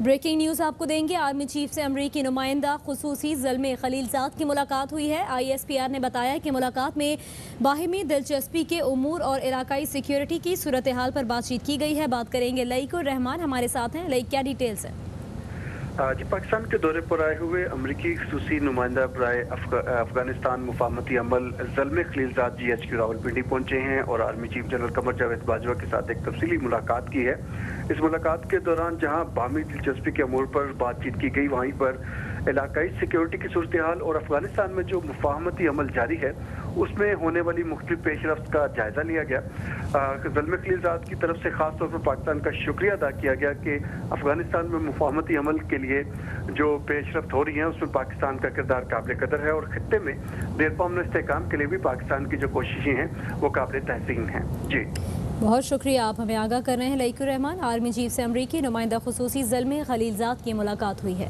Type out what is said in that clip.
Breaking news آپ کو دیں گے. آرمی چیف سے امریکی نمائندہ خصوصی ظلم خلیلزاد کی ملاقات ہوئی ہے. آئی ایس پی آر نے بتایا کہ ملاقات میں باہمی دلچسپی کے امور اور علاقائی سیکیورٹی کی صورتحال پر بات چیت کی گئی ہے. بات کریں گے لئیک رحمان ہمارے ساتھ ہیں. لئیک کیا ڈیٹیلز ہیں؟ جی پاکستان کے دورے پر آئے ہوئے امریکی خصوصی نمائندہ برائے افغانستان مفاہمتی عمل ظلم خلیلزاد جی ایچ کی راول پنڈی پہنچے ہیں اور army chief general Qamar Javed Bajwa کے ساتھ ایک تفصیلی ملاقات کی ہے۔ اس ملاقات کے دوران جہاں باہمی دلچسپی کے امور پر بات چیت کی گئی، وہیں پر علاقائی سیکیورٹی کی صورتحال اور افغانستان میں جو مفاہمتی عمل جاری ہے اس میں ہونے والی مختلف پیش رفت کا جائزہ لیا گیا۔ ظلم خلیلزاد کی طرف سے خاص طور پر پاکستان کا شکریہ ادا کیا گیا کہ افغانستان میں مفاہمتی عمل کے لیے جو پیش رفت ہو رہی ہیں، اس میں پاکستان کا کردار قابل قدر ہے اور خطے میں دیر پامن استحکام کے لیے بھی پاکستان کی جو کوششیں ہیں، وہ قابل تحسین ہیں۔ جی۔ بہت شکریہ، آپ ہمیں آگاہ کر رہے ہیں۔ لئیک الرحمان آرمی چیف سے امریکی نمائندہ خصوصی ظلم خلیلزاد کی ملاقات ہوئی ہے۔